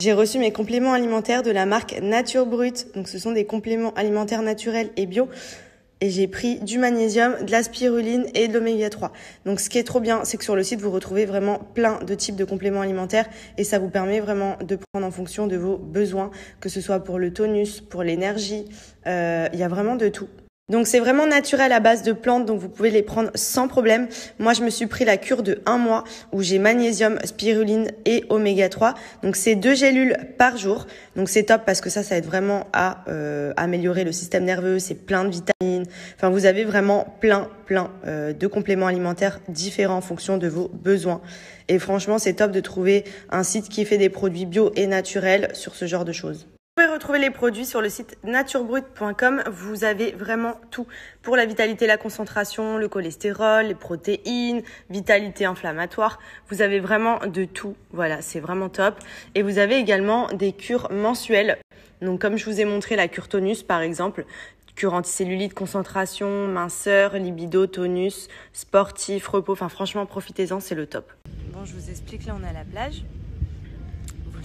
J'ai reçu mes compléments alimentaires de la marque Nature Brute. Donc ce sont des compléments alimentaires naturels et bio. Et j'ai pris du magnésium, de la spiruline et de l'oméga 3. Donc ce qui est trop bien, c'est que sur le site, vous retrouvez vraiment plein de types de compléments alimentaires et ça vous permet vraiment de prendre en fonction de vos besoins, que ce soit pour le tonus, pour l'énergie. Euh, il y a vraiment de tout. Donc c'est vraiment naturel à base de plantes, donc vous pouvez les prendre sans problème. Moi je me suis pris la cure de un mois où j'ai magnésium, spiruline et oméga 3. Donc c'est deux gélules par jour. Donc c'est top parce que ça, ça aide vraiment à euh, améliorer le système nerveux. C'est plein de vitamines. Enfin vous avez vraiment plein, plein euh, de compléments alimentaires différents en fonction de vos besoins. Et franchement c'est top de trouver un site qui fait des produits bio et naturels sur ce genre de choses. Vous pouvez retrouver les produits sur le site naturebrut.com. Vous avez vraiment tout pour la vitalité, la concentration, le cholestérol, les protéines, vitalité inflammatoire. Vous avez vraiment de tout. Voilà, c'est vraiment top. Et vous avez également des cures mensuelles. Donc comme je vous ai montré la cure tonus par exemple, cure anticellulite, concentration, minceur, libido, tonus, sportif, repos. Enfin franchement, profitez-en, c'est le top. Bon, je vous explique, là on est à la plage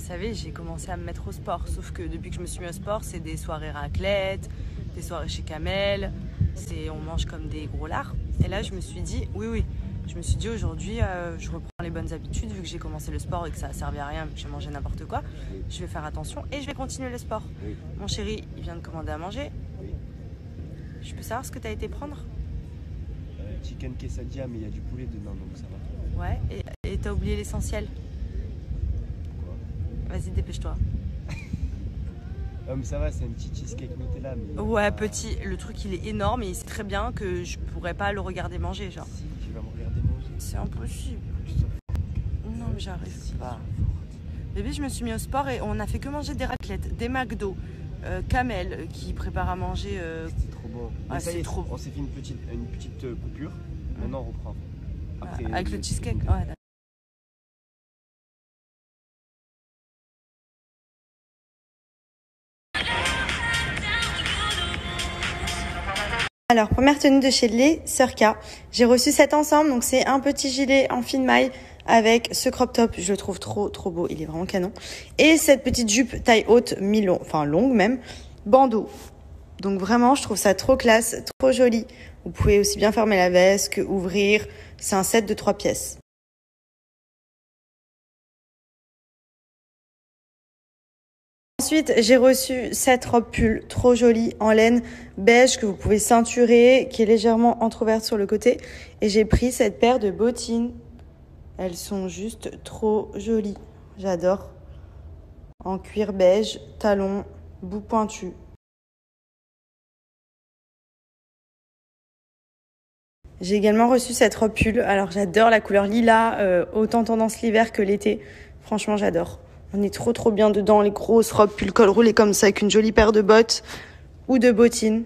savez, j'ai commencé à me mettre au sport. Sauf que depuis que je me suis mis au sport, c'est des soirées raclette, des soirées chez Kamel, c'est on mange comme des gros lards. Et là, je me suis dit, oui, oui, je me suis dit aujourd'hui, euh, je reprends les bonnes habitudes vu que j'ai commencé le sport et que ça a servi à rien, que j'ai mangé n'importe quoi. Je vais faire attention et je vais continuer le sport. Mon chéri, il vient de commander à manger. Je peux savoir ce que tu as été prendre? Euh, Chicken quesadilla, mais il y a du poulet dedans, donc ça va. Ouais, et t'as oublié l'essentiel? Vas-y, dépêche-toi. oh, mais ça va, c'est un petit cheesecake Nutella. Mais... Ouais, petit. Le truc, il est énorme et il sait très bien que je pourrais pas le regarder manger, genre. Si, tu vas me regarder manger. C'est impossible. Non, mais j'arrive pas. Bébé, je me suis mis au sport et on a fait que manger des raclettes, des McDo, euh, Kamel euh, qui prépare à manger. Euh, c'est trop bon. Ah, c'est trop On s'est fait une petite, une petite euh, coupure. Maintenant, on reprend. Après, avec le cheesecake, ouais, Alors, première tenue de chez les Surka. J'ai reçu cet ensemble, donc c'est un petit gilet en fine maille avec ce crop top, je le trouve trop trop beau, il est vraiment canon. Et cette petite jupe taille haute, mi-long, enfin longue même, bandeau. Donc vraiment, je trouve ça trop classe, trop joli. Vous pouvez aussi bien fermer la veste que ouvrir. C'est un set de trois pièces. Ensuite, j'ai reçu cette robe pull trop jolie en laine beige que vous pouvez ceinturer, qui est légèrement entrouverte sur le côté. Et j'ai pris cette paire de bottines. Elles sont juste trop jolies. J'adore. En cuir beige, talon, bout pointu. J'ai également reçu cette robe pull. Alors j'adore la couleur lilas, euh, autant tendance l'hiver que l'été. Franchement, j'adore. On est trop trop bien dedans, les grosses robes, puis le col roulé comme ça avec une jolie paire de bottes ou de bottines.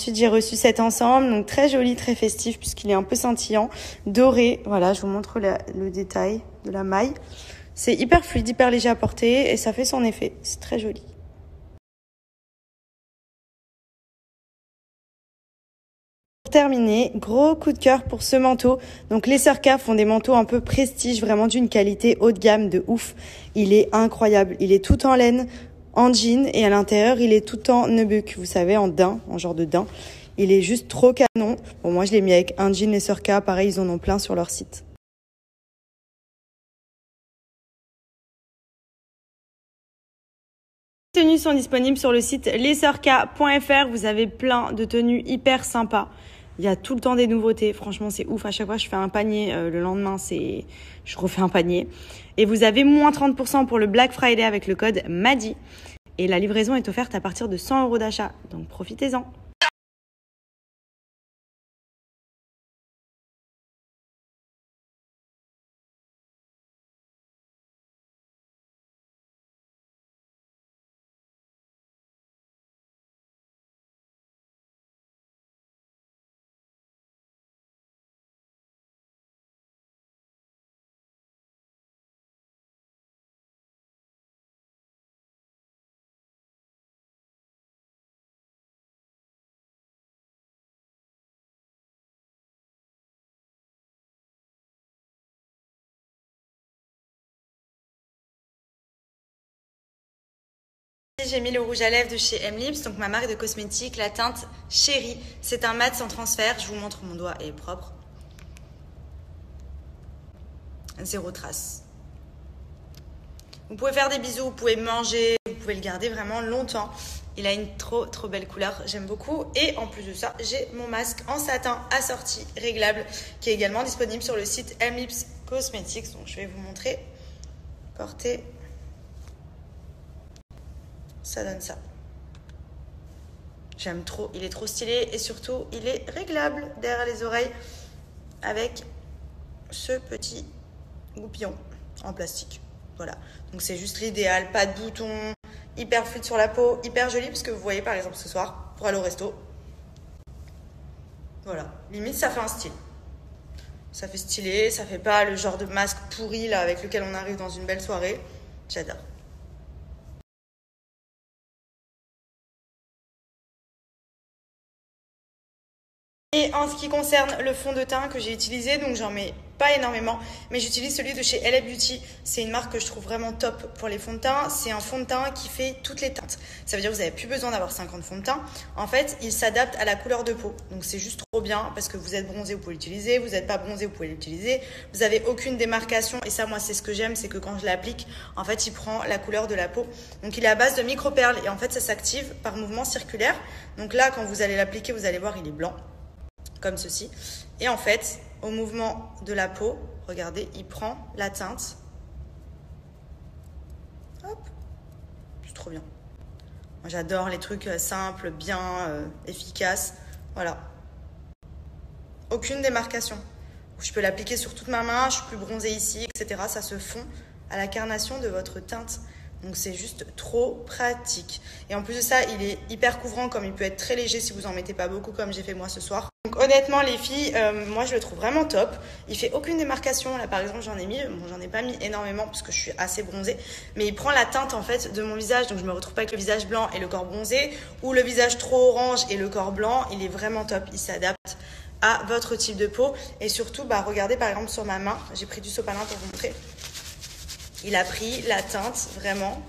Ensuite, j'ai reçu cet ensemble, donc très joli, très festif, puisqu'il est un peu scintillant, doré. Voilà, je vous montre le détail de la maille. C'est hyper fluide, hyper léger à porter, et ça fait son effet. C'est très joli. Terminer, gros coup de cœur pour ce manteau. Donc les Surka font des manteaux un peu prestige, vraiment d'une qualité haut de gamme de ouf. Il est incroyable. Il est tout en laine, en jean et à l'intérieur il est tout en nebuck, vous savez, en daim, en genre de daim. Il est juste trop canon. Bon moi je l'ai mis avec un jean les Surka, pareil ils en ont plein sur leur site. Les tenues sont disponibles sur le site lesurka.fr. Vous avez plein de tenues hyper sympas. Il y a tout le temps des nouveautés. Franchement, c'est ouf. À chaque fois, je fais un panier. Euh, le lendemain, c'est, je refais un panier. Et vous avez moins 30% pour le Black Friday avec le code MADI. Et la livraison est offerte à partir de 100 euros d'achat. Donc profitez-en. J'ai mis le rouge à lèvres de chez M Lips, donc ma marque de cosmétiques, la teinte Chérie. C'est un mat sans transfert. Je vous montre, mon doigt est propre. Zéro trace. Vous pouvez faire des bisous, vous pouvez manger, vous pouvez le garder vraiment longtemps. Il a une trop trop belle couleur, j'aime beaucoup. Et en plus de ça, j'ai mon masque en satin assorti, réglable, qui est également disponible sur le site M Lips Cosmetics. Donc je vais vous montrer. Portez ça donne ça. J'aime trop, il est trop stylé et surtout il est réglable derrière les oreilles avec ce petit goupillon en plastique. Voilà, donc c'est juste l'idéal, pas de boutons, hyper fluide sur la peau, hyper joli parce que vous voyez par exemple ce soir pour aller au resto. Voilà, limite ça fait un style. Ça fait stylé, ça fait pas le genre de masque pourri là avec lequel on arrive dans une belle soirée. J'adore. Et en ce qui concerne le fond de teint que j'ai utilisé, donc j'en mets pas énormément, mais j'utilise celui de chez LA Beauty. C'est une marque que je trouve vraiment top pour les fonds de teint. C'est un fond de teint qui fait toutes les teintes. Ça veut dire que vous n'avez plus besoin d'avoir 50 fonds de teint. En fait, il s'adapte à la couleur de peau. Donc c'est juste trop bien parce que vous êtes bronzé, vous pouvez l'utiliser. Vous n'êtes pas bronzé, vous pouvez l'utiliser. Vous n'avez aucune démarcation. Et ça, moi, c'est ce que j'aime, c'est que quand je l'applique, en fait, il prend la couleur de la peau. Donc il est à base de micro-perles et en fait, ça s'active par mouvement circulaire. Donc là, quand vous allez l'appliquer, vous allez voir, il est blanc ceci. Et en fait, au mouvement de la peau, regardez, il prend la teinte. C'est trop bien. J'adore les trucs euh, simples, bien, euh, efficaces. Voilà. Aucune démarcation. Je peux l'appliquer sur toute ma main, je suis plus bronzée ici, etc. Ça se fond à la carnation de votre teinte. Donc c'est juste trop pratique. Et en plus de ça, il est hyper couvrant comme il peut être très léger si vous en mettez pas beaucoup comme j'ai fait moi ce soir. Donc honnêtement les filles, euh, moi je le trouve vraiment top. Il fait aucune démarcation. Là par exemple j'en ai mis, bon j'en ai pas mis énormément parce que je suis assez bronzée, mais il prend la teinte en fait de mon visage. Donc je me retrouve pas avec le visage blanc et le corps bronzé ou le visage trop orange et le corps blanc. Il est vraiment top. Il s'adapte à votre type de peau et surtout bah regardez par exemple sur ma main, j'ai pris du sopalin pour vous montrer. Il a pris la teinte, vraiment.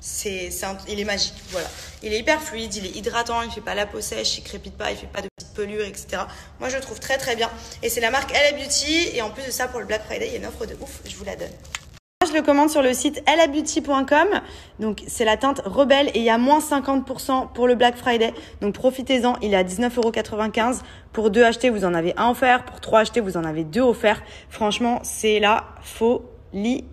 C'est, il est magique, voilà. Il est hyper fluide, il est hydratant, il fait pas la peau sèche, il crépite pas, il fait pas de petites pelures, etc. Moi, je le trouve très très bien. Et c'est la marque LA Beauty. Et en plus de ça, pour le Black Friday, il y a une offre de ouf. Je vous la donne. Je le commande sur le site elabeauty.com. Donc, c'est la teinte Rebelle et il y a moins 50% pour le Black Friday. Donc, profitez-en. Il est à 19,95€. Pour deux achetés, vous en avez un offert. Pour trois achetés, vous en avez deux offerts. Franchement, c'est la folie